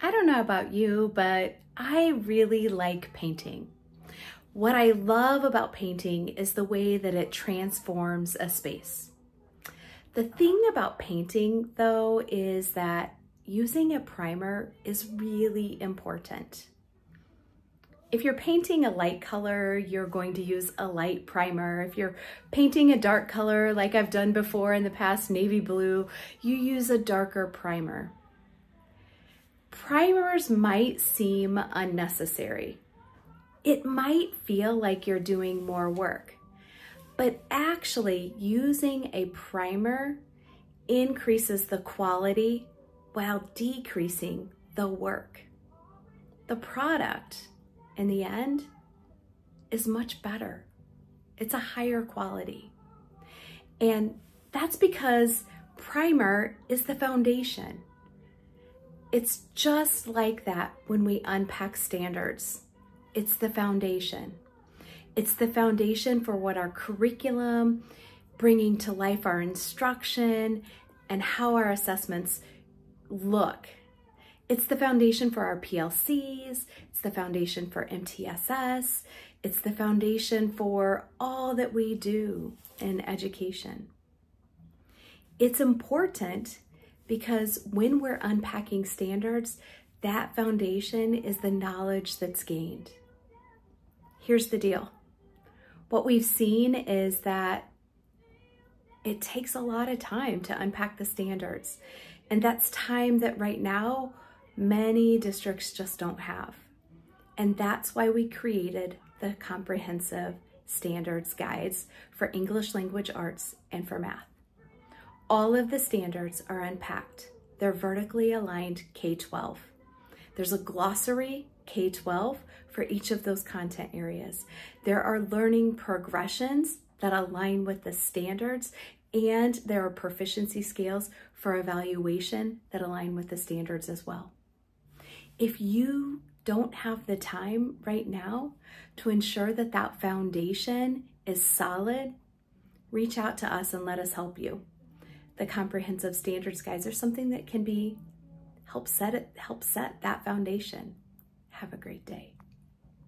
I don't know about you, but I really like painting. What I love about painting is the way that it transforms a space. The thing about painting though is that using a primer is really important. If you're painting a light color, you're going to use a light primer. If you're painting a dark color, like I've done before in the past, navy blue, you use a darker primer primers might seem unnecessary. It might feel like you're doing more work, but actually using a primer increases the quality while decreasing the work. The product in the end is much better. It's a higher quality. And that's because primer is the foundation. It's just like that when we unpack standards. It's the foundation. It's the foundation for what our curriculum, bringing to life our instruction, and how our assessments look. It's the foundation for our PLCs, it's the foundation for MTSS, it's the foundation for all that we do in education. It's important because when we're unpacking standards, that foundation is the knowledge that's gained. Here's the deal. What we've seen is that it takes a lot of time to unpack the standards. And that's time that right now, many districts just don't have. And that's why we created the comprehensive standards guides for English language arts and for math. All of the standards are unpacked. They're vertically aligned K-12. There's a glossary K-12 for each of those content areas. There are learning progressions that align with the standards and there are proficiency scales for evaluation that align with the standards as well. If you don't have the time right now to ensure that that foundation is solid, reach out to us and let us help you the comprehensive standards guides are something that can be help set it help set that foundation. Have a great day.